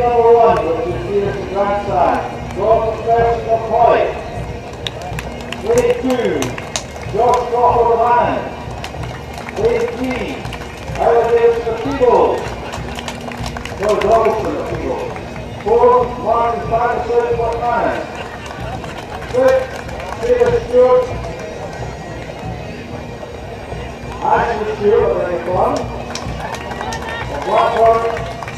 Number one, which is Peterson grandstand. George Preston Point. Lane two, George of Annan. Lane three, Peebles. George Robertson of Peebles. Fourth, Martin Patterson of Annan. Fifth, Peter Stewart. Ashley Stewart Lane Of Blackburn.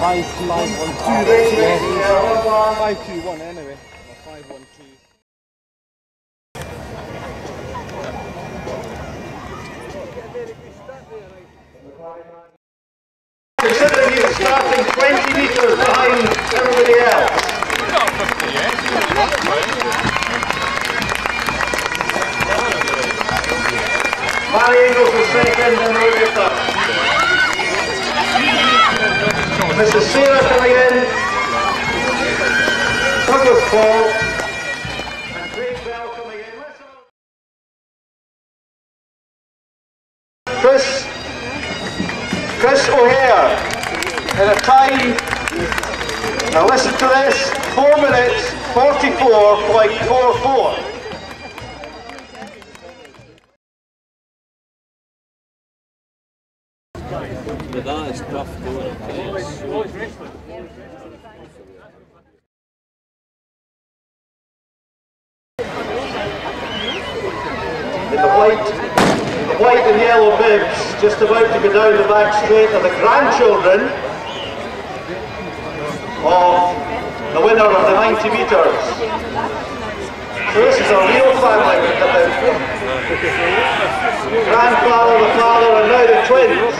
Five, five, one, two. Yeah. Five, two, one. Anyway, five, one, two. Considering you're starting 20 metres behind everybody else. Barry Ingles is second and Rudy All- Chris Chris O'Hare in a time, now listen to this, 4 minutes 44.44. But that is tough going. In the white, the white and yellow bibs, just about to go down the back straight are the grandchildren of the winner of the 90 metres. So this is a real family. The grandfather, the father, and now the twins.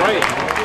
Right.